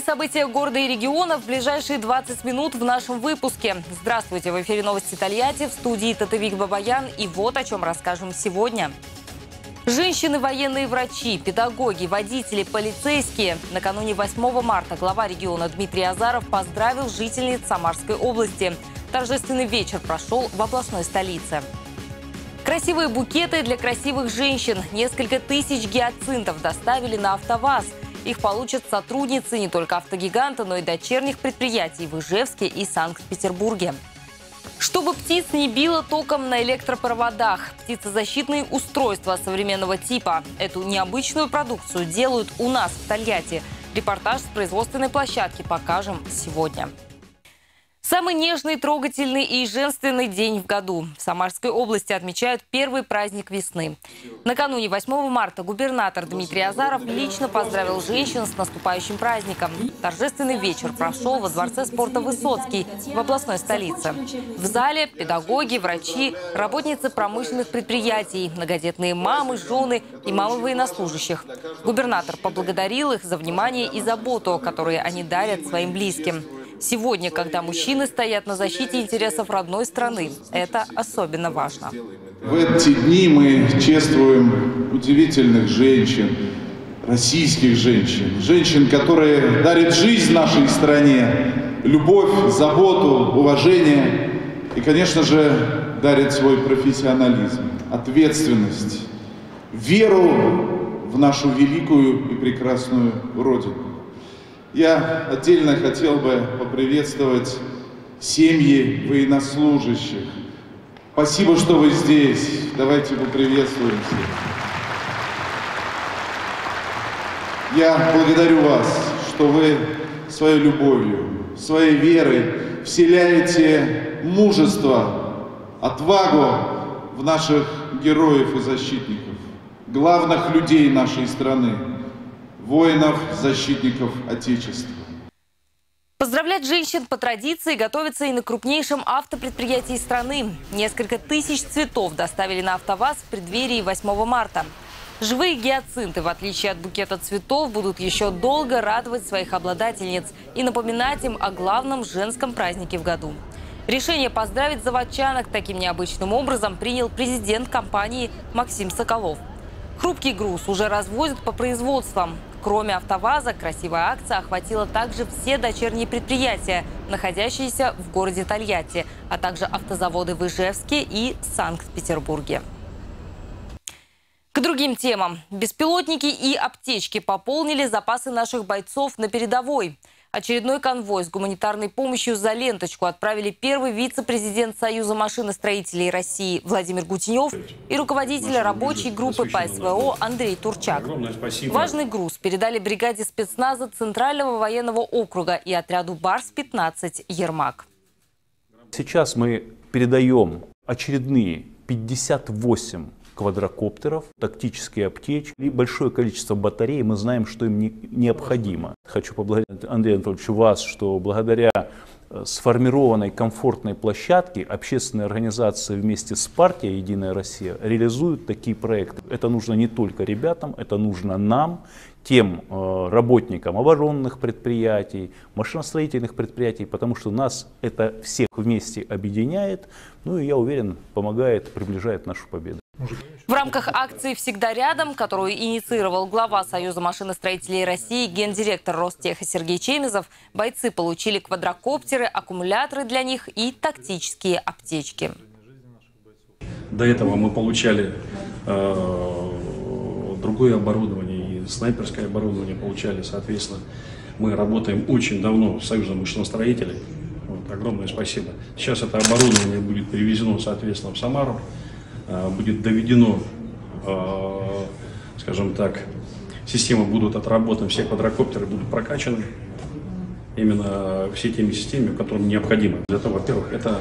Главные события города и региона в ближайшие 20 минут в нашем выпуске. Здравствуйте, в эфире новости Тольятти, в студии Татевик Бабаян. И вот о чем расскажем сегодня. Женщины, военные врачи, педагоги, водители, полицейские. Накануне 8 марта глава региона Дмитрий Азаров поздравил жительниц Самарской области. Торжественный вечер прошел в областной столице. Красивые букеты для красивых женщин. Несколько тысяч гиацинтов доставили на АвтоВАЗ. Их получат сотрудницы не только автогиганта, но и дочерних предприятий в Ижевске и Санкт-Петербурге. Чтобы птиц не било током на электропроводах, птицезащитные устройства современного типа. Эту необычную продукцию делают у нас в Тольятти. Репортаж с производственной площадки покажем сегодня. Самый нежный, трогательный и женственный день в году. В Самарской области отмечают первый праздник весны. Накануне 8 марта губернатор Дмитрий Азаров лично поздравил женщин с наступающим праздником. Торжественный вечер прошел во Дворце спорта «Высоцкий» в областной столице. В зале педагоги, врачи, работницы промышленных предприятий, многодетные мамы, жены и мамы военнослужащих. Губернатор поблагодарил их за внимание и заботу, которые они дарят своим близким. Сегодня, когда мужчины стоят на защите интересов родной страны, это особенно важно. В эти дни мы чествуем удивительных женщин, российских женщин, женщин, которые дарят жизнь нашей стране, любовь, заботу, уважение и, конечно же, дарят свой профессионализм, ответственность, веру в нашу великую и прекрасную Родину. Я отдельно хотел бы поприветствовать семьи военнослужащих. Спасибо, что вы здесь. Давайте поприветствуем всех. Я благодарю вас, что вы своей любовью, своей верой вселяете мужество, отвагу в наших героев и защитников, главных людей нашей страны воинов, защитников Отечества. Поздравлять женщин по традиции готовится и на крупнейшем автопредприятии страны. Несколько тысяч цветов доставили на АвтоВАЗ в преддверии 8 марта. Живые гиацинты, в отличие от букета цветов, будут еще долго радовать своих обладательниц и напоминать им о главном женском празднике в году. Решение поздравить заводчанок таким необычным образом принял президент компании Максим Соколов. Хрупкий груз уже развозят по производствам. Кроме «АвтоВАЗа», красивая акция охватила также все дочерние предприятия, находящиеся в городе Тольятти, а также автозаводы в Ижевске и Санкт-Петербурге. К другим темам. Беспилотники и аптечки пополнили запасы наших бойцов на передовой – Очередной конвой с гуманитарной помощью за ленточку отправили первый вице-президент Союза машиностроителей России Владимир Гутенев и руководитель рабочей группы по СВО Андрей Турчак. Важный груз передали бригаде спецназа Центрального военного округа и отряду БАРС-15 «Ермак». Сейчас мы передаем очередные 58 квадрокоптеров, тактические аптечки и большое количество батарей. Мы знаем, что им не, необходимо. Хочу поблагодарить Андрея Анатольевича вас, что благодаря э, сформированной комфортной площадке общественные организации вместе с партией «Единая Россия» реализуют такие проекты. Это нужно не только ребятам, это нужно нам, тем э, работникам оборонных предприятий, машиностроительных предприятий, потому что нас это всех вместе объединяет, ну и я уверен, помогает, приближает нашу победу. В рамках акции «Всегда рядом», которую инициировал глава Союза машиностроителей России, гендиректор Ростеха Сергей Чемезов, бойцы получили квадрокоптеры, аккумуляторы для них и тактические аптечки. До этого мы получали э, другое оборудование, и снайперское оборудование получали, соответственно. Мы работаем очень давно с Союзом машиностроителей. Вот, огромное спасибо. Сейчас это оборудование будет перевезено, соответственно, в Самару. Э, будет доведено, э, скажем так, системы будут отработаны, все квадрокоптеры будут прокачаны именно все теми системами, которым необходимо. Для того, во-первых, это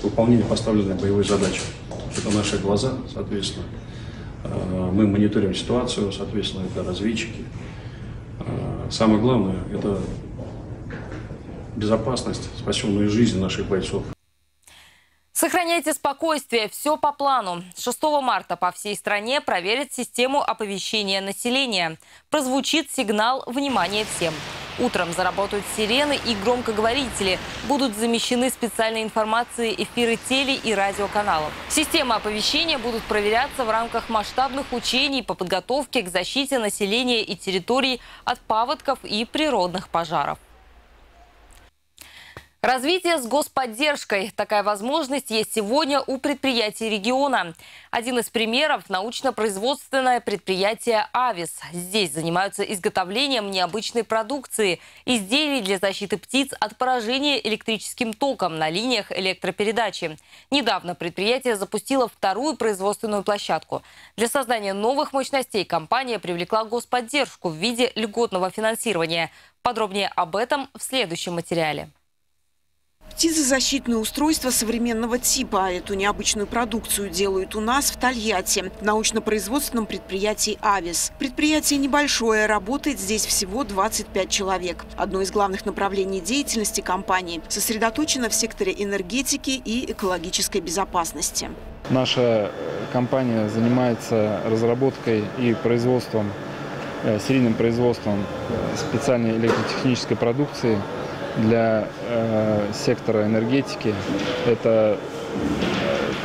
выполнение поставленной боевой задачи. Это наши глаза, соответственно. Э, мы мониторим ситуацию, соответственно, это разведчики. Самое главное – это безопасность, спасенные жизни наших бойцов. Сохраняйте спокойствие, все по плану. 6 марта по всей стране проверят систему оповещения населения. Прозвучит сигнал «Внимание всем». Утром заработают сирены и громкоговорители. Будут замещены специальной информацией эфиры теле- и радиоканалов. Системы оповещения будут проверяться в рамках масштабных учений по подготовке к защите населения и территорий от паводков и природных пожаров. Развитие с господдержкой. Такая возможность есть сегодня у предприятий региона. Один из примеров – научно-производственное предприятие «Авис». Здесь занимаются изготовлением необычной продукции – изделий для защиты птиц от поражения электрическим током на линиях электропередачи. Недавно предприятие запустило вторую производственную площадку. Для создания новых мощностей компания привлекла господдержку в виде льготного финансирования. Подробнее об этом в следующем материале. Птицезащитные устройства современного типа. Эту необычную продукцию делают у нас в Тольятти, в научно-производственном предприятии «Авис». Предприятие небольшое, работает здесь всего 25 человек. Одно из главных направлений деятельности компании сосредоточено в секторе энергетики и экологической безопасности. Наша компания занимается разработкой и производством, э, серийным производством специальной электротехнической продукции – для э, сектора энергетики. Это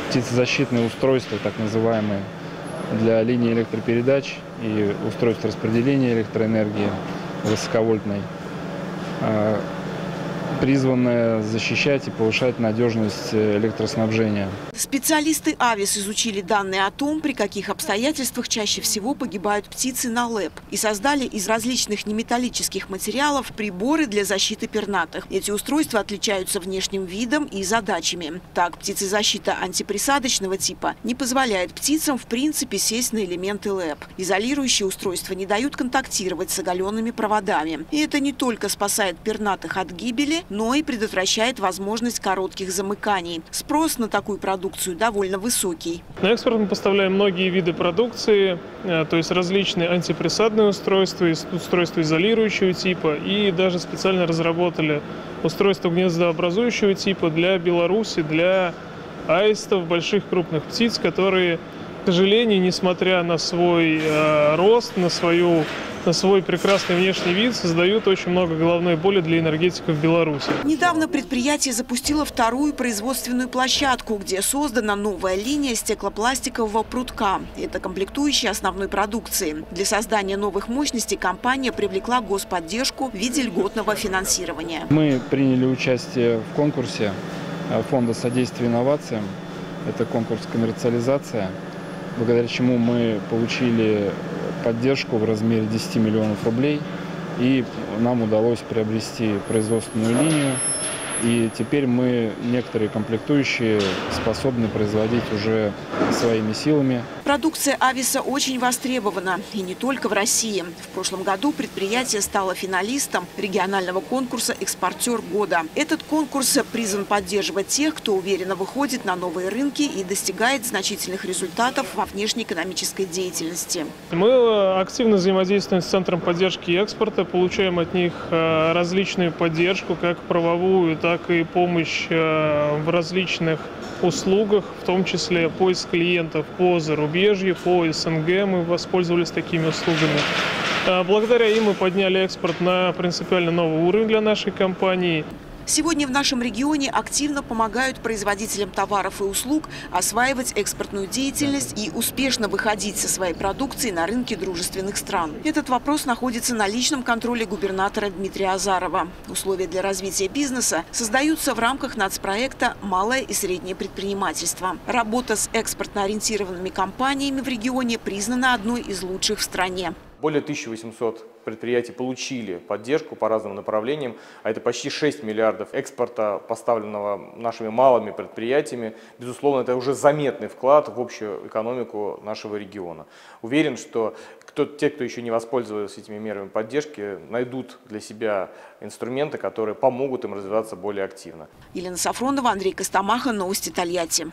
птицезащитные устройства, так называемые, для линии электропередач и устройств распределения электроэнергии высоковольтной. Э, призванная защищать и повышать надежность э, электроснабжения. Специалисты АВИС изучили данные о том, при каких обстоятельствах чаще всего погибают птицы на ЛЭП и создали из различных неметаллических материалов приборы для защиты пернатых. Эти устройства отличаются внешним видом и задачами. Так, птицезащита антиприсадочного типа не позволяет птицам в принципе сесть на элементы ЛЭП. Изолирующие устройства не дают контактировать с оголенными проводами. И это не только спасает пернатых от гибели, но и предотвращает возможность коротких замыканий. Спрос на такую продукцию довольно высокий. На экспорт мы поставляем многие виды продукции, э, то есть различные антиприсадные устройства, устройства изолирующего типа и даже специально разработали устройство гнездообразующего типа для Беларуси, для аистов, больших крупных птиц, которые, к сожалению, несмотря на свой э, рост, на свою на свой прекрасный внешний вид создают очень много головной боли для энергетиков Беларуси. Недавно предприятие запустило вторую производственную площадку, где создана новая линия стеклопластикового прутка. Это комплектующие основной продукции. Для создания новых мощностей компания привлекла господдержку в виде льготного финансирования. Мы приняли участие в конкурсе э, Фонда содействия инновациям. Это конкурс коммерциализация, благодаря чему мы получили поддержку в размере 10 миллионов рублей. И нам удалось приобрести производственную линию и теперь мы некоторые комплектующие способны производить уже своими силами. Продукция Ависа очень востребована. И не только в России. В прошлом году предприятие стало финалистом регионального конкурса «Экспортер года». Этот конкурс призван поддерживать тех, кто уверенно выходит на новые рынки и достигает значительных результатов во внешнеэкономической деятельности. Мы активно взаимодействуем с Центром поддержки экспорта, получаем от них э, различную поддержку, как правовую, так так и помощь э, в различных услугах, в том числе поиск клиентов по зарубежью, по СНГ. Мы воспользовались такими услугами. Э, благодаря им мы подняли экспорт на принципиально новый уровень для нашей компании. Сегодня в нашем регионе активно помогают производителям товаров и услуг осваивать экспортную деятельность и успешно выходить со своей продукцией на рынки дружественных стран. Этот вопрос находится на личном контроле губернатора Дмитрия Азарова. Условия для развития бизнеса создаются в рамках нацпроекта «Малое и среднее предпринимательство». Работа с экспортно ориентированными компаниями в регионе признана одной из лучших в стране. Более 1800 предприятий получили поддержку по разным направлениям, а это почти 6 миллиардов экспорта, поставленного нашими малыми предприятиями. Безусловно, это уже заметный вклад в общую экономику нашего региона. Уверен, что кто, те, кто еще не воспользовался этими мерами поддержки, найдут для себя инструменты, которые помогут им развиваться более активно. Елена Сафронова, Андрей Костомаха, Новости Тольятти.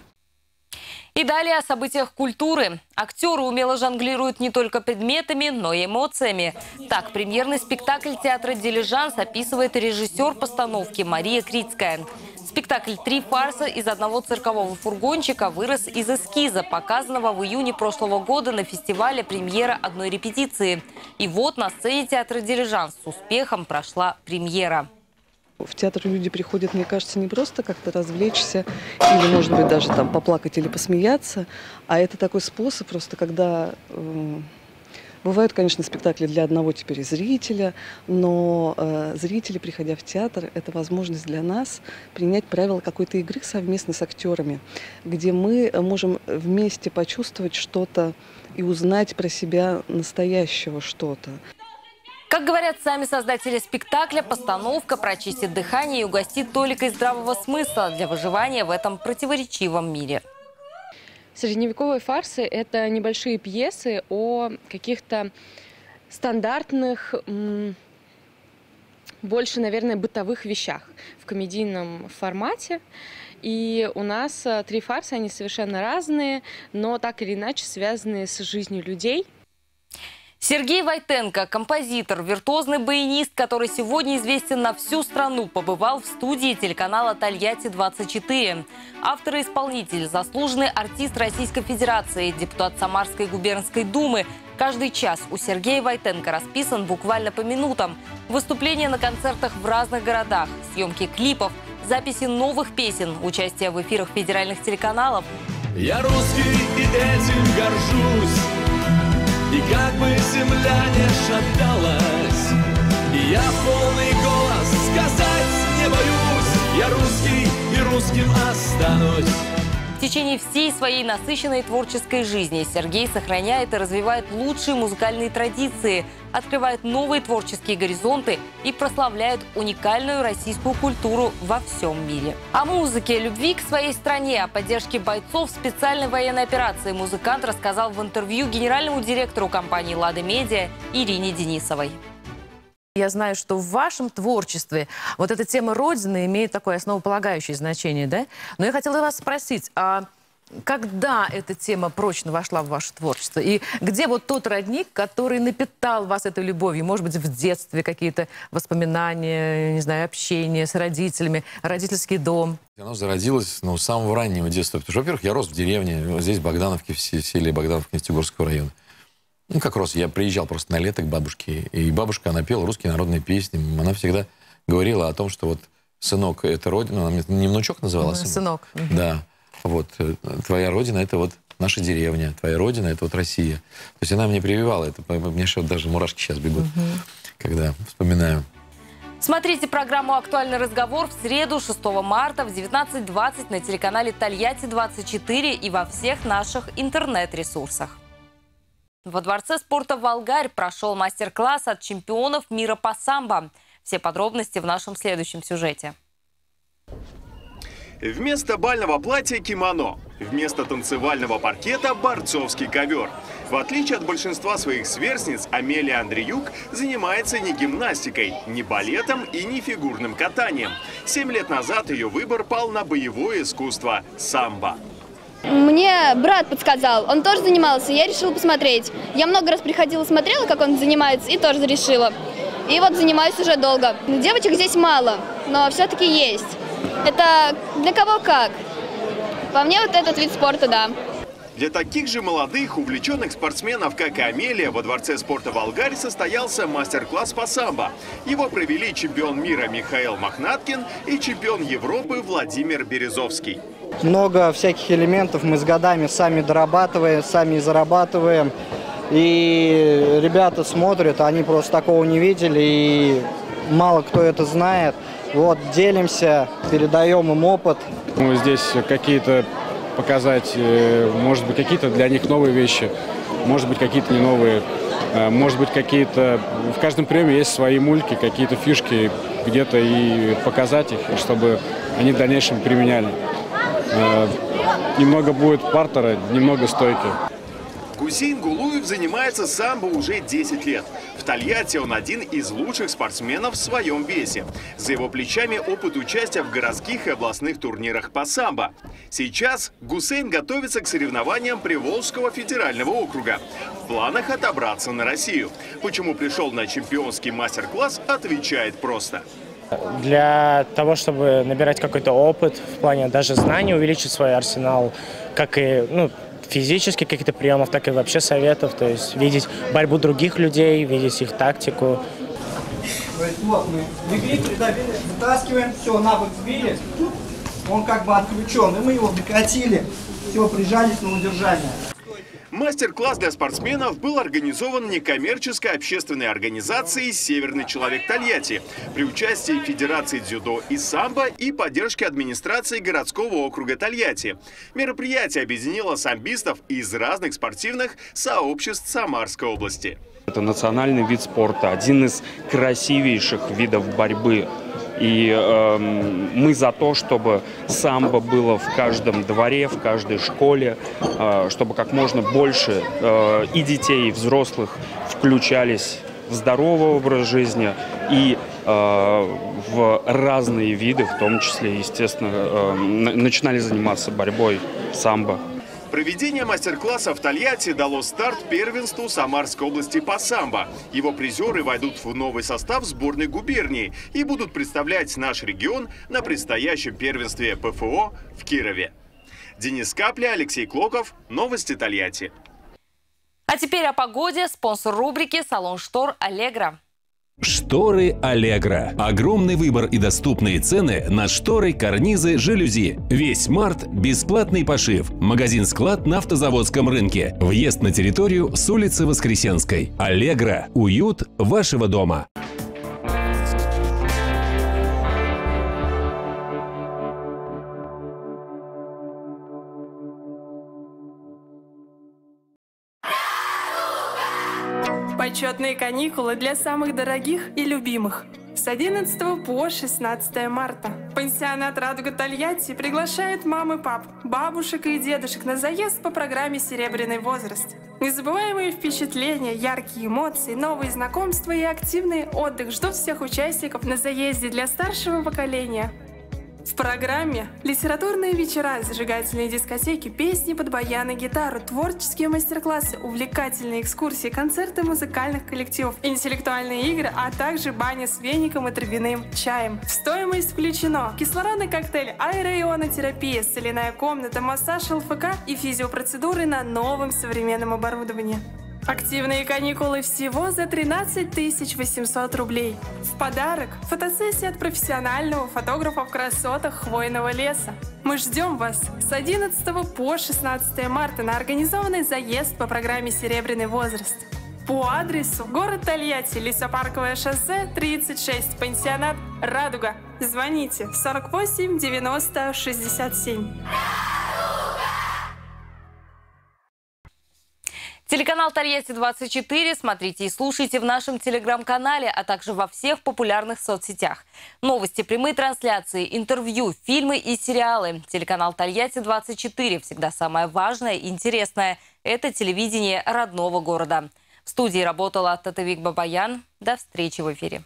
И далее о событиях культуры. Актеры умело жонглируют не только предметами, но и эмоциями. Так, премьерный спектакль театра «Дилижанс» описывает режиссер постановки Мария Крицкая. Спектакль «Три фарса» из одного циркового фургончика вырос из эскиза, показанного в июне прошлого года на фестивале премьера одной репетиции. И вот на сцене театра «Дилижанс» с успехом прошла премьера. В театр люди приходят, мне кажется, не просто как-то развлечься или, может быть, даже там поплакать или посмеяться, а это такой способ просто, когда э, бывают, конечно, спектакли для одного теперь зрителя, но э, зрители, приходя в театр, это возможность для нас принять правила какой-то игры совместно с актерами, где мы можем вместе почувствовать что-то и узнать про себя настоящего что-то. Как говорят сами создатели спектакля, постановка прочистит дыхание и угостит толикой здравого смысла для выживания в этом противоречивом мире. Средневековые фарсы – это небольшие пьесы о каких-то стандартных, больше, наверное, бытовых вещах в комедийном формате. И у нас э, три фарса, они совершенно разные, но так или иначе связанные с жизнью людей – Сергей Войтенко, композитор, виртуозный баянист, который сегодня известен на всю страну, побывал в студии телеканала «Тольятти-24». Автор и исполнитель, заслуженный артист Российской Федерации, депутат Самарской губернской думы. Каждый час у Сергея Войтенко расписан буквально по минутам. Выступления на концертах в разных городах, съемки клипов, записи новых песен, участие в эфирах федеральных телеканалов. Я русский и этим горжусь. И как бы земля не шаталась Я в полный голос сказать не боюсь. Я русский и русским останусь в течение всей своей насыщенной творческой жизни Сергей сохраняет и развивает лучшие музыкальные традиции, открывает новые творческие горизонты и прославляет уникальную российскую культуру во всем мире. О музыке, любви к своей стране, о поддержке бойцов специальной военной операции музыкант рассказал в интервью генеральному директору компании «Лада Медиа» Ирине Денисовой. Я знаю, что в вашем творчестве вот эта тема Родины имеет такое основополагающее значение, да? Но я хотела вас спросить, а когда эта тема прочно вошла в ваше творчество? И где вот тот родник, который напитал вас этой любовью? Может быть, в детстве какие-то воспоминания, не знаю, общение с родителями, родительский дом? Оно зародилось ну, с самого раннего детства. Потому что, во-первых, я рос в деревне, здесь в Богдановке, в селе Богдановке Нефтегорского района. Ну, как рос, я приезжал просто на лето к бабушке, и бабушка, она пела русские народные песни. Она всегда говорила о том, что вот сынок — это родина. Она не внучок называла, а сынок. Сынок. Да. Вот. Э, твоя родина — это вот наша деревня. Твоя родина — это вот Россия. То есть она мне прививала это. Мне что даже мурашки сейчас бегут, угу. когда вспоминаю. Смотрите программу «Актуальный разговор» в среду 6 марта в 19.20 на телеканале «Тольятти-24» и во всех наших интернет-ресурсах. Во Дворце спорта «Волгарь» прошел мастер-класс от чемпионов мира по самбо. Все подробности в нашем следующем сюжете. Вместо бального платья – кимоно. Вместо танцевального паркета – борцовский ковер. В отличие от большинства своих сверстниц, Амелия Андреюк занимается не гимнастикой, не балетом и не фигурным катанием. Семь лет назад ее выбор пал на боевое искусство – самбо. Мне брат подсказал, он тоже занимался, я решила посмотреть. Я много раз приходила, смотрела, как он занимается, и тоже решила. И вот занимаюсь уже долго. Девочек здесь мало, но все-таки есть. Это для кого как. По мне вот этот вид спорта, да. Для таких же молодых, увлеченных спортсменов, как и Амелия, во Дворце спорта «Волгарь» состоялся мастер-класс по самбо. Его провели чемпион мира Михаил Мохнаткин и чемпион Европы Владимир Березовский. Много всяких элементов мы с годами сами дорабатываем, сами зарабатываем. И ребята смотрят, они просто такого не видели, и мало кто это знает. Вот, делимся, передаем им опыт. Мы здесь какие-то показать, э, может быть, какие-то для них новые вещи, может быть, какие-то не новые, э, может быть, какие-то... В каждом приеме есть свои мульки, какие-то фишки, где-то и показать их, чтобы они в дальнейшем применяли. Э, немного будет партера, немного стойки. Гусейн Гулуев занимается самбо уже 10 лет. В Тольятти он один из лучших спортсменов в своем весе. За его плечами опыт участия в городских и областных турнирах по самбо. Сейчас Гусейн готовится к соревнованиям Приволжского федерального округа. В планах отобраться на Россию. Почему пришел на чемпионский мастер-класс, отвечает просто. Для того, чтобы набирать какой-то опыт в плане даже знаний, увеличить свой арсенал, как и ну, физически каких-то приемов, так и вообще советов, то есть видеть борьбу других людей, видеть их тактику. Вот мы легли, придавили, вытаскиваем, все, на бок сбили, он как бы отключен, и мы его докатили, все, прижались на удержание. Мастер-класс для спортсменов был организован некоммерческой общественной организацией «Северный человек Тольятти» при участии Федерации дзюдо и самбо и поддержке администрации городского округа Тольятти. Мероприятие объединило самбистов из разных спортивных сообществ Самарской области. Это национальный вид спорта, один из красивейших видов борьбы и э, мы за то, чтобы самбо было в каждом дворе, в каждой школе, э, чтобы как можно больше э, и детей, и взрослых включались в здоровый образ жизни и э, в разные виды, в том числе, естественно, э, начинали заниматься борьбой самбо. Проведение мастер-класса в Тольятти дало старт первенству Самарской области по самбо. Его призеры войдут в новый состав сборной губернии и будут представлять наш регион на предстоящем первенстве ПФО в Кирове. Денис Капля, Алексей Клоков. Новости Тольятти. А теперь о погоде. Спонсор рубрики «Салон штор Аллегра». Шторы Аллегро. Огромный выбор и доступные цены на шторы, карнизы, жалюзи. Весь март – бесплатный пошив. Магазин-склад на автозаводском рынке. Въезд на территорию с улицы Воскресенской. Аллегро. Уют вашего дома. Почетные каникулы для самых дорогих и любимых. С 11 по 16 марта. Пансионат «Радуга Тольятти» приглашает мам и пап, бабушек и дедушек на заезд по программе «Серебряный возраст». Незабываемые впечатления, яркие эмоции, новые знакомства и активный отдых ждут всех участников на заезде для старшего поколения. В программе литературные вечера, зажигательные дискотеки, песни под баян и гитару, творческие мастер-классы, увлекательные экскурсии, концерты музыкальных коллективов, интеллектуальные игры, а также баня с веником и травяным чаем. В стоимость включено кислородный коктейль, аэроионотерапия, соляная комната, массаж ЛФК и физиопроцедуры на новом современном оборудовании. Активные каникулы всего за 13 800 рублей. В подарок фотосессия от профессионального фотографа в красотах хвойного леса. Мы ждем вас с 11 по 16 марта на организованный заезд по программе «Серебряный возраст». По адресу город Тольятти, лесопарковое шоссе 36, пансионат «Радуга». Звоните 48 90 67. Телеканал Тольятти-24 смотрите и слушайте в нашем телеграм-канале, а также во всех популярных соцсетях. Новости, прямые трансляции, интервью, фильмы и сериалы. Телеканал Тольятти-24 всегда самое важное и интересное – это телевидение родного города. В студии работала Татовик Бабаян. До встречи в эфире.